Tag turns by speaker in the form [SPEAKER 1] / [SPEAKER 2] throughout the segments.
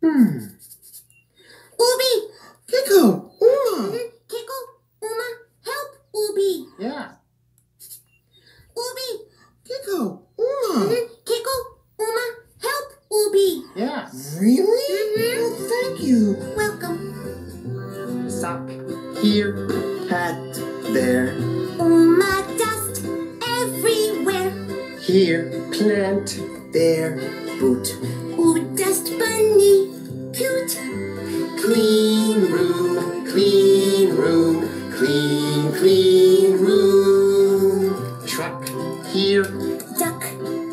[SPEAKER 1] Hmm.
[SPEAKER 2] Ubi!
[SPEAKER 1] Kiko, Uma.
[SPEAKER 2] Kiko, Uma, help Ubi!
[SPEAKER 1] Yeah.
[SPEAKER 2] Ubi!
[SPEAKER 1] Kiko, Uma.
[SPEAKER 2] Kiko, Uma, help Ubi!
[SPEAKER 1] Yeah. Really?
[SPEAKER 2] Mhm.
[SPEAKER 1] Well, thank you.
[SPEAKER 2] Welcome.
[SPEAKER 1] Sock here, hat there.
[SPEAKER 2] Uma dust everywhere.
[SPEAKER 1] Here, plant, there, boot. Clean room, clean room, clean, clean room. Truck here,
[SPEAKER 2] Duck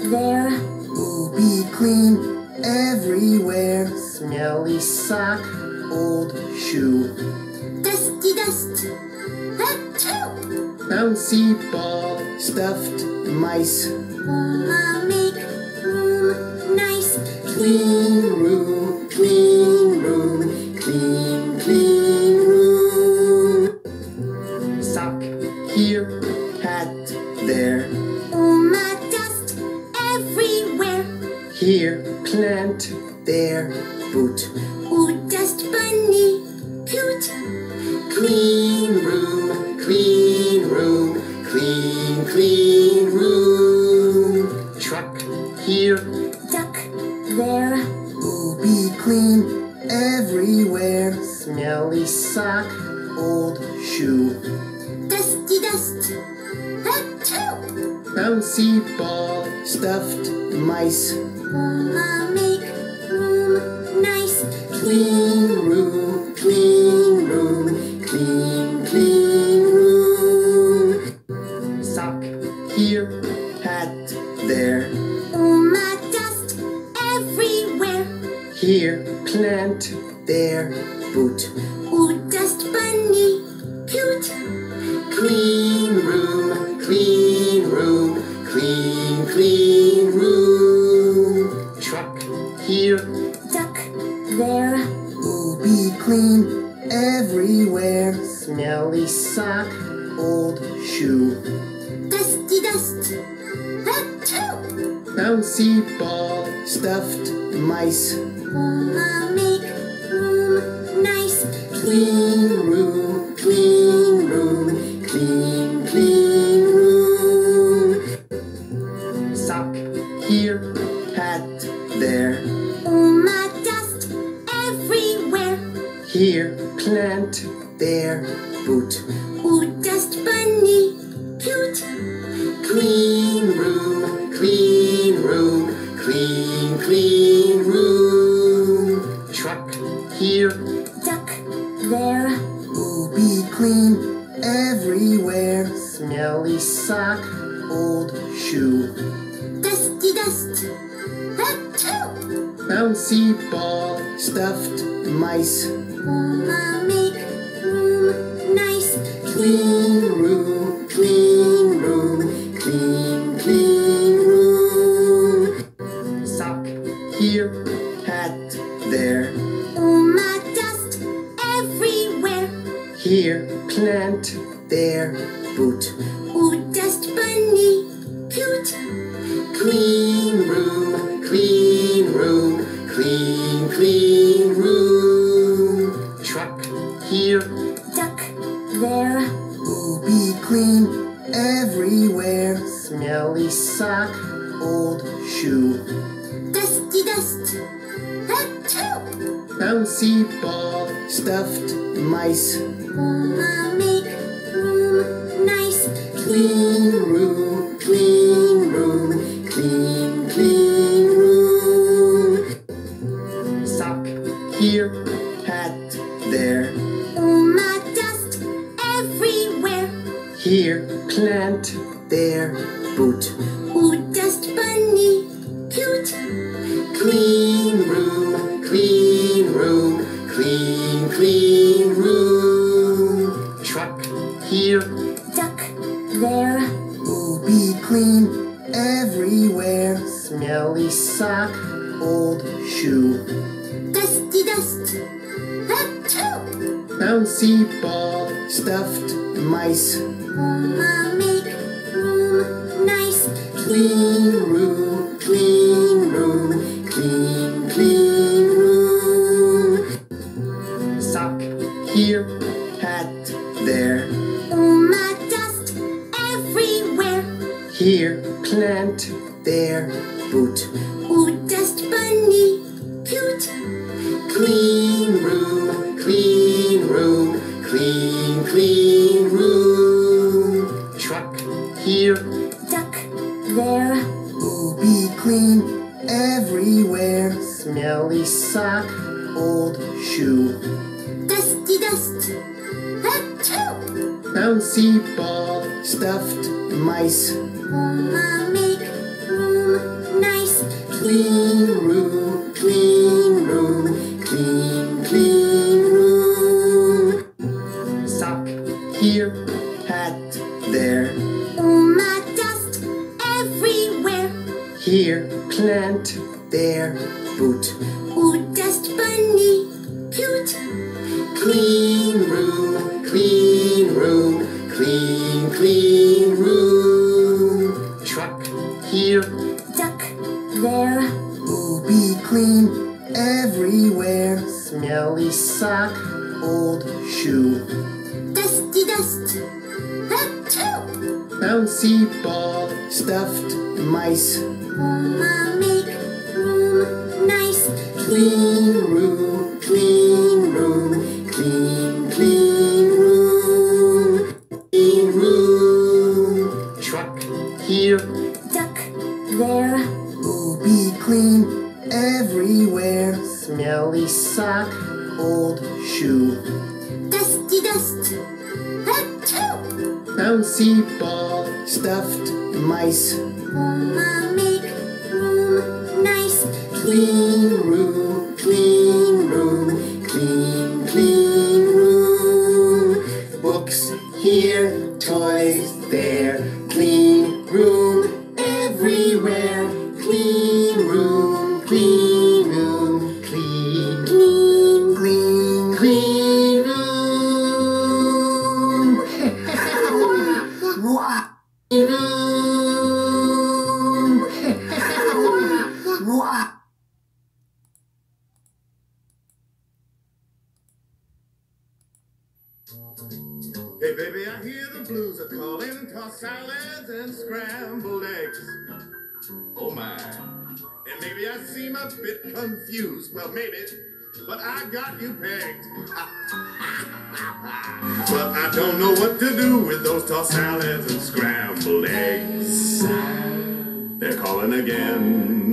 [SPEAKER 2] there.
[SPEAKER 1] Ooh, be clean everywhere. Smelly sock, old shoe.
[SPEAKER 2] Dusty dust. Achoo!
[SPEAKER 1] Bouncy ball, stuffed mice.
[SPEAKER 2] Uma make room nice.
[SPEAKER 1] Clean
[SPEAKER 2] Ooh, dust bunny, cute.
[SPEAKER 1] Clean room, clean room, clean, clean room. Truck here,
[SPEAKER 2] Duck there.
[SPEAKER 1] Ooh, be clean everywhere. Smelly sock, old shoe.
[SPEAKER 2] Dusty dust. Achoo!
[SPEAKER 1] Bouncy ball, stuffed mice.
[SPEAKER 2] Nice.
[SPEAKER 1] Clean room, clean room, clean, clean room. Sock here, hat there.
[SPEAKER 2] Uma dust everywhere.
[SPEAKER 1] Here, plant, there, boot.
[SPEAKER 2] Ooh, dust bunny, cute.
[SPEAKER 1] Clean room, clean room, clean, clean be clean everywhere. Smelly sock, old shoe.
[SPEAKER 2] Dusty dust. Achoo!
[SPEAKER 1] Bouncy ball, stuffed mice.
[SPEAKER 2] Uma
[SPEAKER 1] Here, plant, there, boot.
[SPEAKER 2] Ooh, dust bunny, cute.
[SPEAKER 1] Clean room, clean room, clean, clean room. Truck here,
[SPEAKER 2] Duck there.
[SPEAKER 1] Ooh, be clean everywhere. Smelly sock, old shoe.
[SPEAKER 2] Dusty dust. Achoo!
[SPEAKER 1] Bouncy ball, stuffed mice.
[SPEAKER 2] Make room nice.
[SPEAKER 1] Clean room, clean room, clean, clean room. Sock here, hat there.
[SPEAKER 2] Uma dust everywhere.
[SPEAKER 1] Here, plant, there, boot.
[SPEAKER 2] Ooh, dust bunny, cute.
[SPEAKER 1] Clean Truck here,
[SPEAKER 2] Duck there.
[SPEAKER 1] Ooh, be clean everywhere. Smelly sock, old shoe.
[SPEAKER 2] Dusty dust. Achoo!
[SPEAKER 1] Bouncy ball, stuffed mice.
[SPEAKER 2] Uma make room nice.
[SPEAKER 1] Clean Here, plant, there, boot.
[SPEAKER 2] Ooh, dust bunny, cute.
[SPEAKER 1] Clean room, clean room, clean, clean room. Truck here,
[SPEAKER 2] Duck there.
[SPEAKER 1] Ooh, be clean everywhere. Smelly sock, old shoe.
[SPEAKER 2] Dusty dust. Achoo!
[SPEAKER 1] Bouncy ball, stuffed mice.
[SPEAKER 2] Mama, room.
[SPEAKER 1] Clean room, clean room, clean, clean room. Sock here, hat there. Uma dust everywhere. Here, plant there, boot.
[SPEAKER 2] Ooh, dust bunny, cute.
[SPEAKER 1] Clean room, clean room, clean, clean room. Here,
[SPEAKER 2] Duck, there.
[SPEAKER 1] Be clean everywhere. Smelly sock, old shoe.
[SPEAKER 2] Dusty dust. Achoo!
[SPEAKER 1] Bouncy ball, stuffed mice.
[SPEAKER 2] Oma, make room nice.
[SPEAKER 1] Clean room, clean room, clean, clean room. Sock here, hat there. Here, plant, there, boot.
[SPEAKER 2] Ooh, dust bunny, cute.
[SPEAKER 1] Clean room, clean room, clean, clean room. Truck here,
[SPEAKER 2] Duck, there.
[SPEAKER 1] ooh, be clean everywhere. Smelly sock, old shoe.
[SPEAKER 2] Dusty dust. Achoo!
[SPEAKER 1] Bouncy ball, stuffed mice.
[SPEAKER 2] Oma, make room nice.
[SPEAKER 1] Clean room, clean room, clean, clean room. Clean room. Truck here,
[SPEAKER 2] Duck, there.
[SPEAKER 1] ooh, be clean everywhere. Smelly sock, old shoe.
[SPEAKER 2] Dusty dust. Achoo!
[SPEAKER 1] Bouncy ball, stuffed mice.
[SPEAKER 2] Oma, make room nice.
[SPEAKER 1] Clean room, clean room, clean, clean room. Books here, toys there. Clean room everywhere. Clean room, clean room, clean,
[SPEAKER 2] Clean.
[SPEAKER 1] clean, clean room. Clean room.
[SPEAKER 3] Hear the blues are calling, toss salads and scrambled eggs. Oh my. And maybe I seem a bit confused. Well, maybe, but I got you pegged. but I don't know what to do with those tossed salads and scrambled eggs. They're calling again.